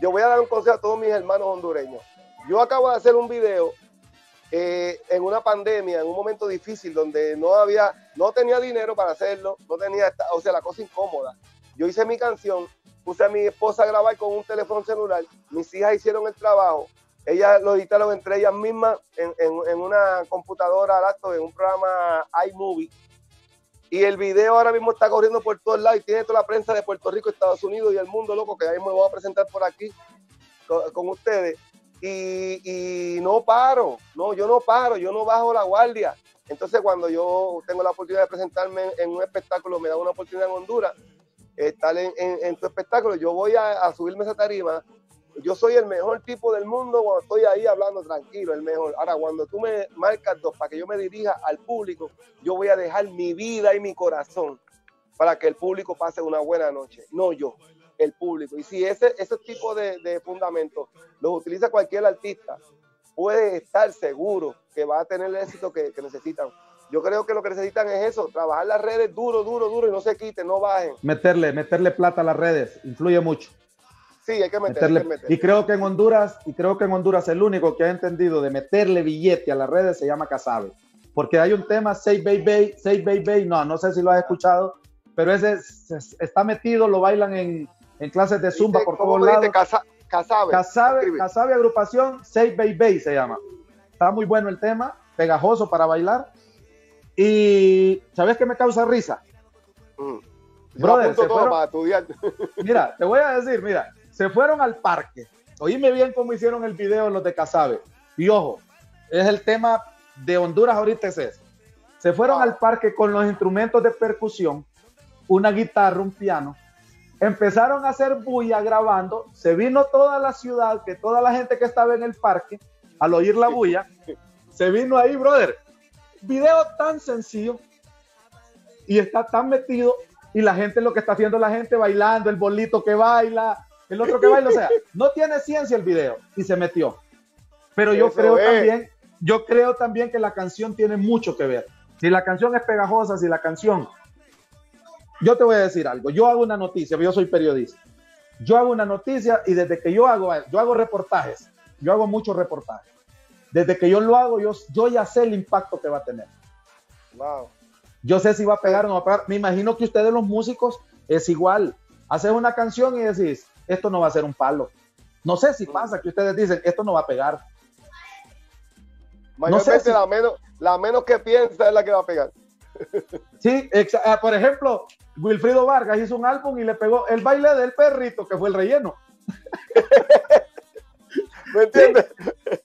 yo voy a dar un consejo a todos mis hermanos hondureños. Yo acabo de hacer un video eh, en una pandemia, en un momento difícil donde no había, no tenía dinero para hacerlo, no tenía, o sea, la cosa incómoda. Yo hice mi canción, puse a mi esposa a grabar con un teléfono celular, mis hijas hicieron el trabajo, ellas lo editaron entre ellas mismas en, una computadora en un programa iMovie. Y el video ahora mismo está corriendo por todos lados y tiene toda la prensa de Puerto Rico, Estados Unidos y el mundo, loco, que ahí me voy a presentar por aquí con ustedes y, no paro, no, yo no paro, yo no bajo la guardia. Entonces cuando yo tengo la oportunidad de presentarme en un espectáculo, me da una oportunidad en Honduras, estar en, tu espectáculo, yo voy a, subirme esa tarima, yo soy el mejor tipo del mundo cuando estoy ahí hablando tranquilo, el mejor. Ahora, cuando tú me marcas dos para que yo me dirija al público, yo voy a dejar mi vida y mi corazón para que el público pase una buena noche, no yo el público. Y si ese, ese tipo de, de fundamentos los utiliza cualquier artista, puede estar seguro que va a tener el éxito que, necesitan. Yo creo que lo que necesitan es eso, trabajar las redes duro, duro, duro y no se quiten, no bajen. Meterle, meterle plata a las redes, influye mucho. Sí, hay que meterle. Y creo que en Honduras, y creo que en Honduras el único que ha entendido de meterle billete a las redes se llama Casabe. Porque hay un tema, Say Baby, Say Baby, no, no sé si lo has escuchado, pero ese está metido, lo bailan en, en clases de zumba por todos lados. Casabe. Casabe, Casabe Agrupación 6 Baby se llama. Está muy bueno el tema, pegajoso para bailar. Y ¿sabes qué me causa risa? Mm. Brother, se fueron, mira, te voy a decir, mira, se fueron al parque. Oíme bien cómo hicieron el video los de Casabe. Y ojo, es el tema de Honduras ahorita es ese. Se fueron al parque con los instrumentos de percusión, una guitarra, un piano, empezaron a hacer bulla grabando, se vino toda la ciudad, que toda la gente que estaba en el parque, al oír la bulla, se vino ahí, brother. Video tan sencillo y está tan metido y la gente lo que está haciendo la gente bailando, el bolito que baila, el otro que baila, o sea, no tiene ciencia el video y se metió. Pero yo creo también, yo creo también que la canción tiene mucho que ver. Si la canción es pegajosa, si la canción yo te voy a decir algo. Yo hago una noticia, yo soy periodista. Yo hago una noticia y desde que yo hago, yo hago reportajes, yo hago muchos reportajes. Desde que yo lo hago, yo, yo ya sé el impacto que va a tener. Wow. Yo sé si va a pegar o no va a pegar. Me imagino que ustedes los músicos es igual. Haces una canción y decís, esto no va a ser un palo. No sé si pasa que ustedes dicen, esto no va a pegar. Mayormente la, menos, la menos que piensa es la que va a pegar. Sí, ah, por ejemplo, Wilfrido Vargas hizo un álbum y le pegó el baile del perrito, que fue el relleno. ¿Me entiendes?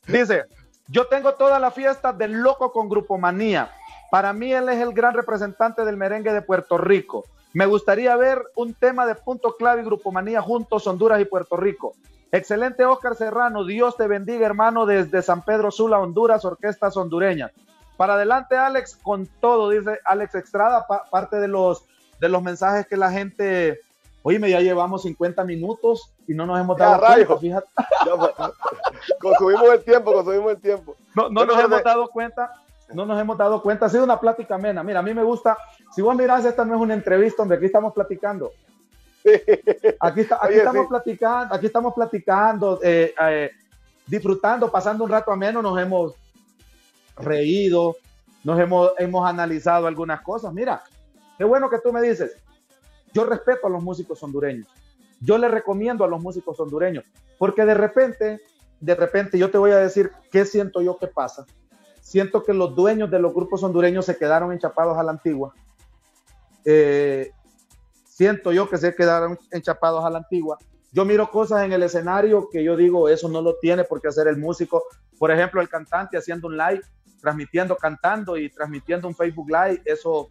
Dice, yo tengo toda la fiesta del loco con Grupo Manía. Para mí él es el gran representante del merengue de Puerto Rico. Me gustaría ver un tema de punto clave y Grupo Manía juntos, Honduras y Puerto Rico. Excelente Oscar Serrano, Dios te bendiga hermano desde San Pedro Sula, Honduras, orquestas hondureñas. Para adelante Alex, con todo, dice Alex Extrada, parte de los de los mensajes que la gente, oye, ya llevamos 50 minutos y no nos hemos dado cuenta, fíjate. consumimos el tiempo, consumimos el tiempo. No, no nos hemos dado cuenta, no nos hemos dado cuenta, ha sido una plática amena. Mira, a mí me gusta, si vos mirás, esta no es una entrevista donde aquí estamos platicando. Aquí, estamos platicando, aquí estamos platicando, eh, eh, disfrutando, pasando un rato ameno, nos hemos reído, nos hemos, hemos analizado algunas cosas. Mira, Qué bueno que tú me dices. Yo respeto a los músicos hondureños. Yo le recomiendo a los músicos hondureños, porque de repente, de repente yo te voy a decir qué siento yo que pasa. Siento que los dueños de los grupos hondureños se quedaron enchapados a la antigua. Eh, siento yo que se quedaron enchapados a la antigua. Yo miro cosas en el escenario que yo digo, eso no lo tiene por qué hacer el músico. Por ejemplo, el cantante haciendo un live, transmitiendo, cantando y transmitiendo un Facebook Live, eso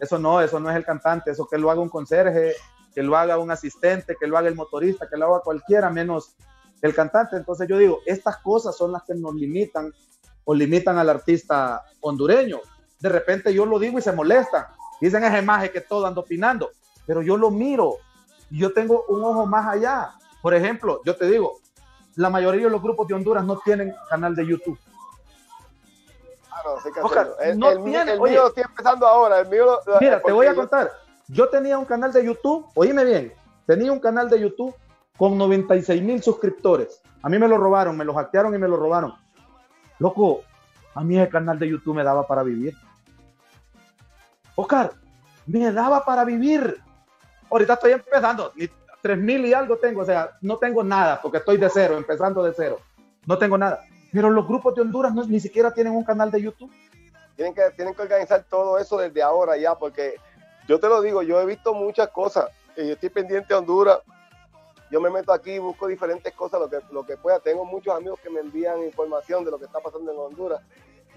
eso no, eso no es el cantante, eso que lo haga un conserje, que lo haga un asistente, que lo haga el motorista, que lo haga cualquiera menos el cantante. Entonces yo digo, estas cosas son las que nos limitan o limitan al artista hondureño. De repente yo lo digo y se molesta. Dicen es imagen que todo ando opinando, pero yo lo miro y yo tengo un ojo más allá. Por ejemplo, yo te digo, la mayoría de los grupos de Honduras no tienen canal de YouTube el, mío estoy empezando ahora. El mío, Mira, te voy a contar. Yo tenía un canal de YouTube, oíme bien, tenía un canal de YouTube con 96 mil suscriptores. A mí me lo robaron, me lo hackearon y me lo robaron. Loco, a mí el canal de YouTube me daba para vivir. Oscar, me daba para vivir. Ahorita estoy empezando, 3 mil y algo tengo, o sea, no tengo nada porque estoy de cero, empezando de cero. No tengo nada. Pero los grupos de Honduras no, ni siquiera tienen un canal de YouTube. Tienen que, tienen que organizar todo eso desde ahora ya, porque yo te lo digo, yo he visto muchas cosas. Y yo estoy pendiente de Honduras. Yo me meto aquí, busco diferentes cosas, lo que, lo que pueda. Tengo muchos amigos que me envían información de lo que está pasando en Honduras.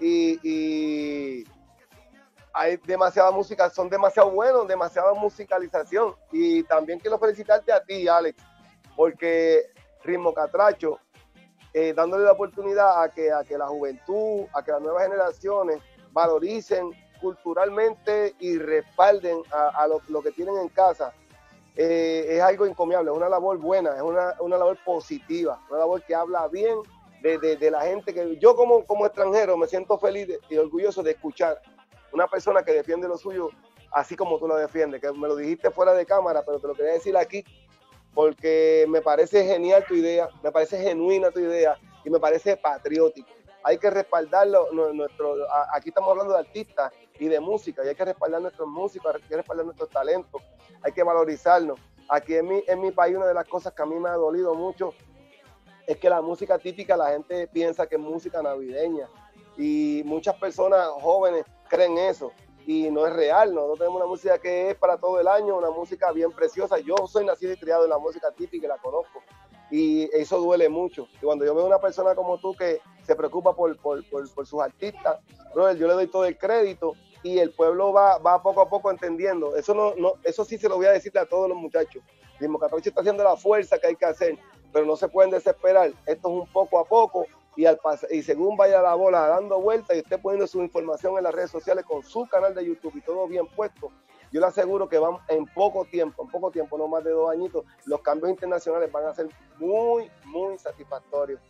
Y, hay demasiada música, son demasiado buenos, demasiada musicalización. Y también quiero felicitarte a ti, Alex, porque Ritmo Catracho, eh, dándole la oportunidad a que, a que la juventud, a que las nuevas generaciones valoricen culturalmente y respalden a, lo, que tienen en casa, eh, es algo encomiable, es una labor buena, es una, una labor positiva, una labor que habla bien de, de, la gente que yo como, como extranjero me siento feliz y orgulloso de escuchar una persona que defiende lo suyo así como tú lo defiendes, que me lo dijiste fuera de cámara, pero te lo quería decir aquí porque me parece genial tu idea, me parece genuina tu idea y me parece patriótico. Hay que respaldarlo, nuestro, aquí estamos hablando de artistas y de música, y hay que respaldar nuestros músicos, hay que respaldar nuestros talentos, hay que valorizarnos. Aquí en mi, en mi país una de las cosas que a mí me ha dolido mucho es que la música típica la gente piensa que es música navideña y muchas personas jóvenes creen eso y no es real, no tenemos una música que es para todo el año, una música bien preciosa. Yo soy nacido y criado en la música típica y la conozco y eso duele mucho. Y cuando yo veo una persona como tú que se preocupa por, por, por, sus artistas, brother, yo le doy todo el crédito y el pueblo va, va poco a poco entendiendo. Eso no, no, eso sí se lo voy a decir a todos los muchachos. Mismo está haciendo la fuerza que hay que hacer, pero no se pueden desesperar. Esto es un poco a poco y, al y según vaya la bola dando vueltas y usted poniendo su información en las redes sociales con su canal de YouTube y todo bien puesto, yo le aseguro que van en poco tiempo, en poco tiempo, no más de dos añitos, los cambios internacionales van a ser muy, muy satisfactorios.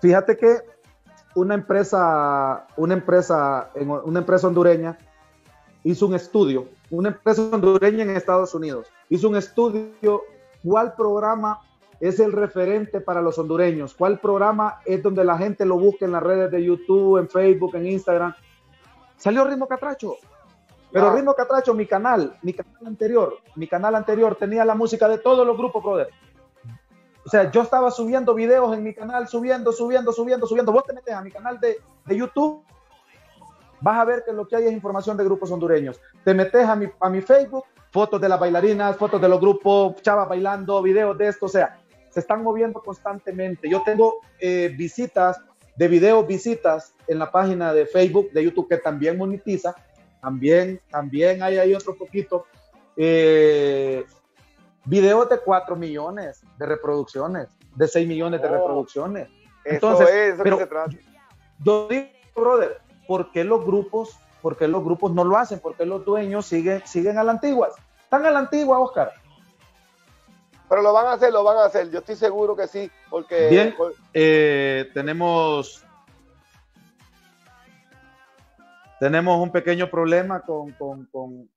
Fíjate que una empresa, una empresa, una empresa hondureña hizo un estudio, una empresa hondureña en Estados Unidos hizo un estudio cuál programa es el referente para los hondureños, cuál programa es donde la gente lo busca en las redes de YouTube, en Facebook, en Instagram. Salió Ritmo Catracho. Pero Ritmo Catracho, mi canal, mi canal anterior, mi canal anterior tenía la música de todos los grupos, brother. O sea, yo estaba subiendo videos en mi canal, subiendo, subiendo, subiendo, subiendo. Vos te metes a mi canal de, de YouTube, vas a ver que lo que hay es información de grupos hondureños. Te metes a mi, a mi Facebook, fotos de las bailarinas, fotos de los grupos, chavas bailando, videos de esto, o sea, se están moviendo constantemente. Yo tengo eh, visitas de videos, visitas en la página de Facebook, de YouTube, que también monetiza. También, también hay ahí otro poquito. Eh, videos de 4 millones de reproducciones, de 6 millones de oh, reproducciones. Entonces, es, pero, yo digo, brother, ¿por qué los grupos, por qué los grupos no lo hacen? ¿Por qué los dueños siguen, siguen a la antigua? Están a la antigua, Oscar. Pero lo van a hacer, lo van a hacer. Yo estoy seguro que sí, porque... Bien, eh, tenemos... Tenemos un pequeño problema con, con,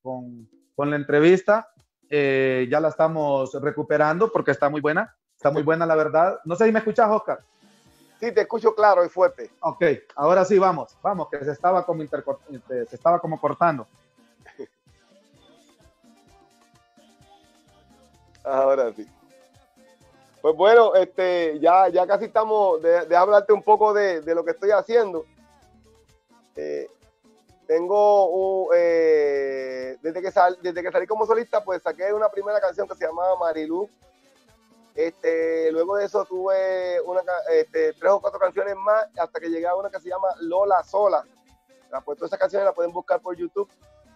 con, con la entrevista. Eh, ya la estamos recuperando porque está muy buena. Está muy buena, la verdad. No sé si me escuchas, Oscar. Sí, te escucho claro y fuerte. Ok, ahora sí, vamos. Vamos, que se estaba como, se estaba como cortando. Ahora sí. Pues bueno, este, ya, ya casi estamos, de, hablarte un poco de, lo que estoy haciendo. Eh, tengo, eh, desde, que sal, desde que salí como solista, pues saqué una primera canción que se llamaba Marilu. Este, luego de eso tuve una, este, tres o cuatro canciones más hasta que llegué a una que se llama Lola Sola. Pues todas esas canciones las pueden buscar por YouTube.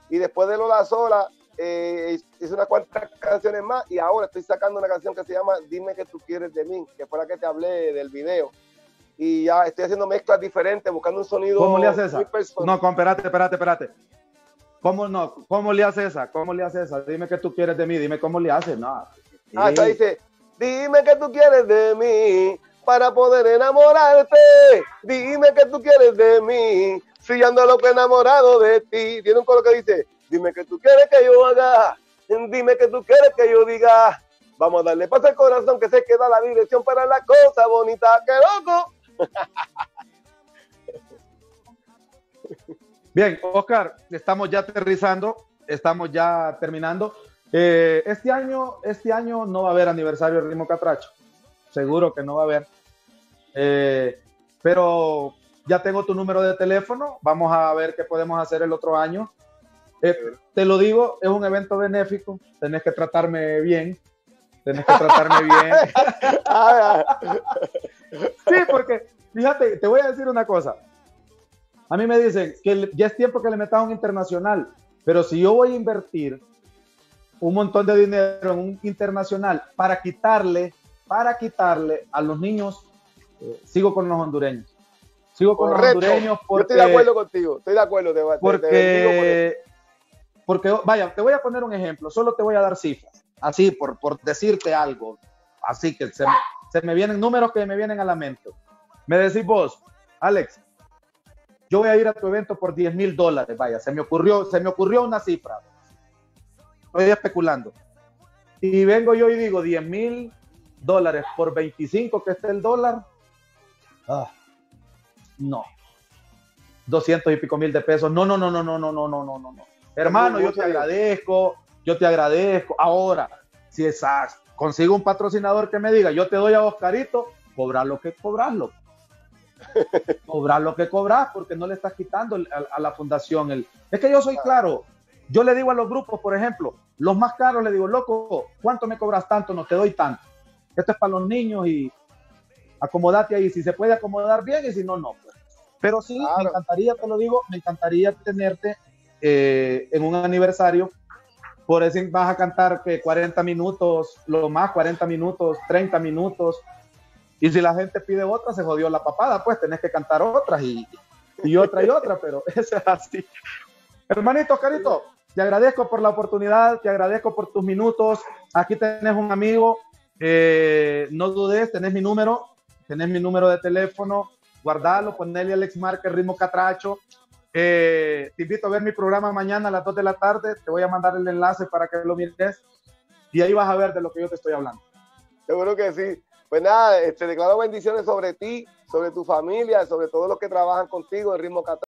Y después de Lola Sola, eh, hice unas cuantas canciones más y ahora estoy sacando una canción que se llama Dime que tú quieres de mí, que fue la que te hablé del video. Y ya estoy haciendo mezclas diferentes, buscando un sonido. ¿Cómo le haces esa? No, espérate, espérate, espérate. ¿Cómo no? ¿Cómo le haces esa? ¿Cómo le haces esa? Dime que tú quieres de mí, dime cómo le haces. No. Ah, esta dice, dime que tú quieres de mí para poder enamorarte. Dime que tú quieres de mí, si ando loco enamorado de ti. Tiene un coro que dice, Dime que tú quieres que yo haga, Dime que tú quieres que yo diga. Vamos a darle paso al corazón que se queda la dirección para la cosa bonita. ¡Qué loco! Bien, Oscar, estamos ya aterrizando, estamos ya terminando. Eh, este año, este año no va a haber aniversario de Ritmo Catracho. Seguro que no va a haber. Eh, pero ya tengo tu número de teléfono. Vamos a ver qué podemos hacer el otro año. Eh, te lo digo, es un evento benéfico. Tenés que tratarme bien. Tenés que tratarme bien. sí, porque fíjate, te voy a decir una cosa. A mí me dicen que ya es tiempo que le metas un internacional, pero si yo voy a invertir un montón de dinero en un internacional para quitarle, para quitarle a los niños, eh, sigo con los hondureños. Sigo con los hondureños porque... estoy de acuerdo contigo, estoy de acuerdo. Te, porque, porque, vaya, te voy a poner un ejemplo, solo te voy a dar cifras, así por, por decirte algo, así que se, me vienen números que me vienen a la mente. Me decís vos, Alex, yo voy a ir a tu evento por 10 mil dólares, vaya, se me ocurrió, se me ocurrió una cifra. Estoy especulando. Y vengo yo y digo 10 mil dólares por 25 que es el dólar. Ah, no. 200 y pico mil de pesos. No, no, no, no, no, no, no, no, no, no. Hermano, yo te agradezco, yo te agradezco. Ahora, si esas, consigo un patrocinador que me diga, yo te doy a Oscarito, cobrar lo que cobrarlo cobrar lo que cobras porque no le estás quitando a, la fundación. El, es que yo soy claro. Yo le digo a los grupos, por ejemplo, los más caros, le digo, loco, ¿cuánto me cobras tanto? No te doy tanto. Esto es para los niños y acomodate ahí. Si se puede acomodar bien y si no, no. Pues. Pero sí, me encantaría, te lo digo, me encantaría tenerte eh, en un aniversario. Por eso vas a cantar que 40 minutos, lo más 40 minutos, 30 minutos, y si la gente pide otra, se jodió la papada, pues tenés que cantar otras y, y otra y otra, pero eso es así. Hermanito Carito, te agradezco por la oportunidad, te agradezco por tus minutos. Aquí tenés un amigo, eh, no dudes, tenés mi número, tenés mi número de teléfono, guardalo, ponele Alex Marquez, ritmo catracho. Eh, te invito a ver mi programa mañana a las 2 de la tarde, te voy a mandar el enlace para que lo mires y ahí vas a ver de lo que yo te estoy hablando. Seguro que sí. Pues nada, te este, declaro bendiciones sobre ti, sobre tu familia, sobre todos los que trabajan contigo en Ritmo Catar.